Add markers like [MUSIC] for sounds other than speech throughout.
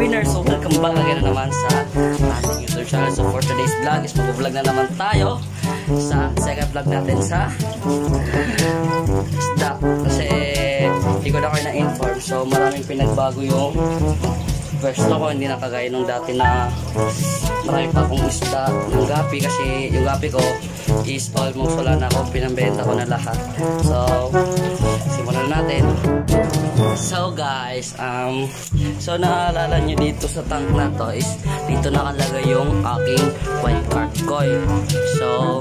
winner! So welcome back again na naman sa ating YouTube channel. So for today's vlog is mag-vlog na naman tayo sa second vlog natin sa isda. Kasi hindi ko na kayo na-inform. So maraming pinagbago yung pwesto ko. Hindi na kagaya nung dati na marami pa akong isda ng gapi. Kasi yung gapi ko is almost wala na ako. Pinambenta ko na lahat. So simulan natin. So guys, um, so naalala nyo dito sa tank na to is dito nakalagay yung aking white card koi. So,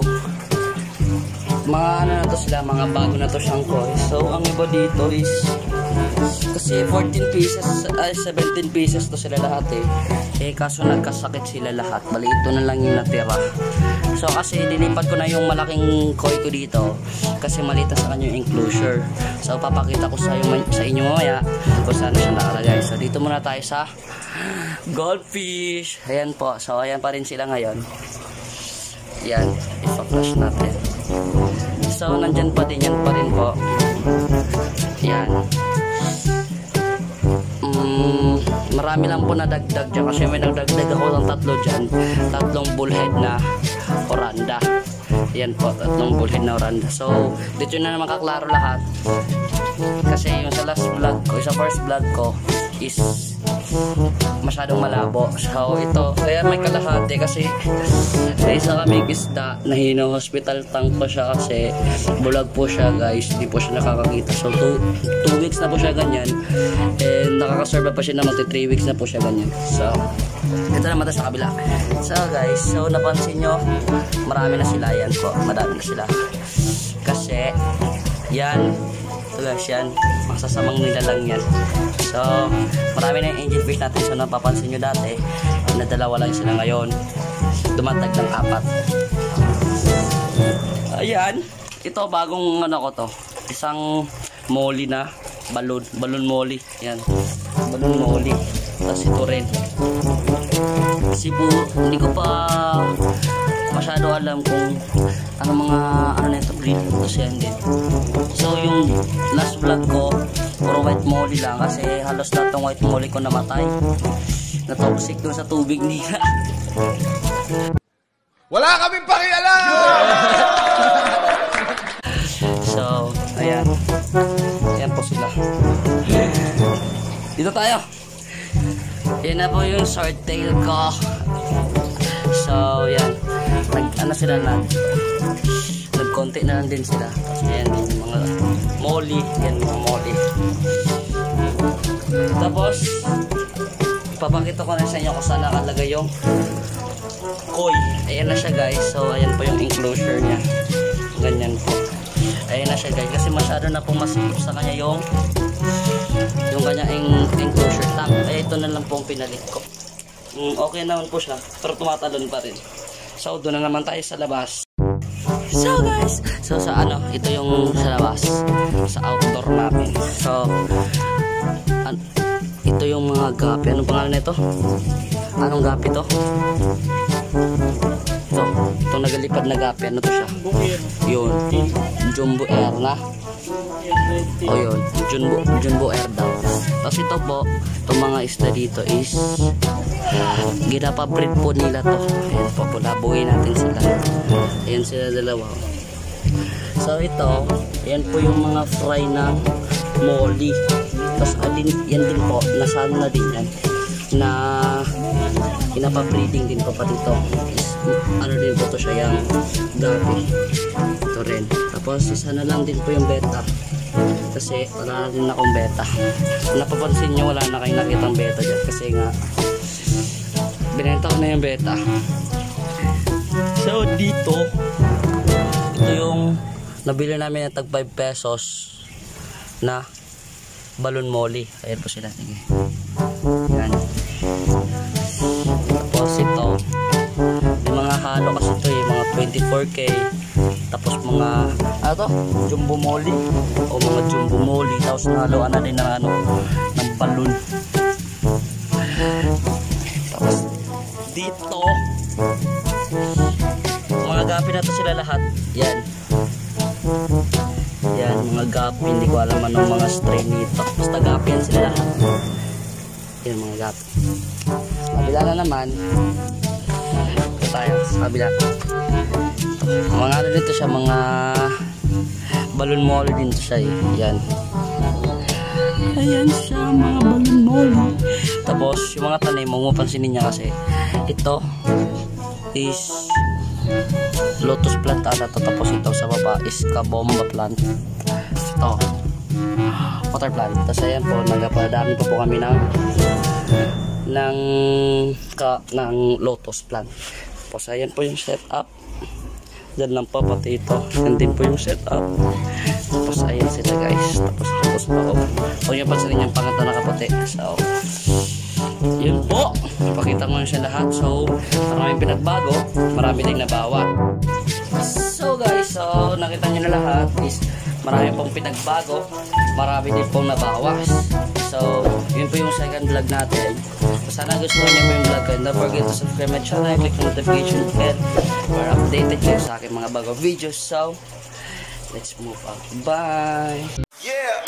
mga ano na to sila, mga bago na to siyang koi. So, ang iba dito is kasi 14 pieces, ay 17 pieces to sila lahat eh. Eh kaso nagkasakit sila lahat. Bali ito na lang yung natira. So kasi dinipat ko na yung malaking koi ko dito kasi malita sa kanya enclosure. So papakita ko sa, yung, sa inyo mamaya kung saan siya nakalagay. So dito muna tayo sa goldfish. Ayan po. So ayan pa rin sila ngayon. Yan. Ipa-flash natin. So nandyan pa din yan pa rin po. Yan. Marami lang po nadagdag dyan kasi may nagdagdag ako ng tatlo dyan. Tatlong bullhead na oranda. Yan po, tatlong bullhead na oranda. So, dito na naman kaklaro lahat. Kasi yung sa last vlog ko, sa first vlog ko is masyadong malabo. So, ito, kaya may kalahati kasi may isa kami isda na hino-hospital tank po siya kasi bulag po siya guys. Hindi po siya nakakakita. So, 2 weeks na po siya ganyan. And nakakaserve pa siya na magti 3 weeks na po siya ganyan. So, ito naman tayo sa kabila. So, guys, so napansin nyo, marami na sila yan po. Marami na sila. Kasi, yan, guys, yan, masasamang nila lang yan. So, marami na yung angel fish natin. So, napapansin nyo dati, na dalawa lang sila ngayon. Dumatag ng apat. Ayan. Ito, bagong ano ko to. Isang molly na balon. Balon molly. Yan. Balon molly. Tapos ito rin. Cebu, hindi ko pa masyado alam kung ano mga ano na ito breed kasi yan din so yung last vlog ko puro white molly lang kasi halos lahat ng white molly ko namatay. Na toxic dun sa tubig nila [LAUGHS] Wala kaming pakialam! [LAUGHS] so ayan. Ayan po sila. Dito tayo. Yan na po yung short tail ko. So yan nag ano sila na nagkonti na lang din sila. Tapos yan yung mga molly yan mga molly. Tapos papakita ko na sa inyo kung saan nakalagay yung koi. Ayan na siya guys. So ayan po yung enclosure niya. Ganyan po. Ayan na siya guys. Kasi masyado na pong masikip sa kanya yung yung kanyang enclosure. Tank kaya ito na lang po ang pinalit ko. Mm, okay naman po siya pero tumatalon pa rin so doon na naman tayo sa labas. So guys so sa ano ito yung sa labas sa outdoor namin. So an ito yung mga gapi anong pangalan nito? Anong gapi to? Ito itong nagalipad na gapi ano to siya? Yun jumbo air na. O yun jumbo, jumbo air daw tapos ito po itong mga isda dito is ginapabreed po nila to. Ayan po pulabuhin natin sila. Ayan sila dalawa. So ito ayan po yung mga fry ng molly tapos alin, yan din po nasano na din yan? Na kinapabreeding din po pati ito is ano din po to siya yung gabi. Ito rin. Tapos isa na lang din po yung beta kasi wala na din akong beta. Napapansin nyo wala na kayong nakitang beta dyan. Kasi nga binenta ko na yung beta. So dito ito yung nabili namin ng tag 5 pesos na balon molly. Ayan po sila. Sige. Yan tapos ito yung mga halo kasi ito yung mga 24k tapos mga ano jumbo molly o mga jumbo molly tapos nahaluan na din ng ano ng balon tapos dito. Mga gapi na to sila lahat. Yan. Yan mga gapi. Hindi ko alam anong mga strain nito. Basta gapi yan sila lahat. Natin yung mga. Sa kabila na naman, ito tayo sa kabila. Mga ano dito siya, mga balloon molly din siya eh. Yan. Ayan siya, mga balloon molly. Tapos, yung mga tanim, mapapansinin niya kasi, ito is lotus plant ata to tapos ito sa baba is kabomba plant ito water plant tapos ayan po nagpapadami pa po kami ng ng ka, ng lotus plant tapos ayan po yung setup dyan lang po pati ito. Yan din po yung setup. Tapos ayan sila guys. Tapos tapos pa ako kung yung pansin yung pangatlo na kaputi so yun po. Ipakita ko siya lahat. So maraming pinagbago marami ding nabawa. So guys so nakita nyo na lahat is marami pong pinagbago marami din pong nabawas so yun po yung second vlog natin. Sana gusto niyo po yung vlog ko. And don't forget to subscribe my channel click the notification bell para updated kayo sa aking mga bagong videos. So let's move on. Bye! Yeah.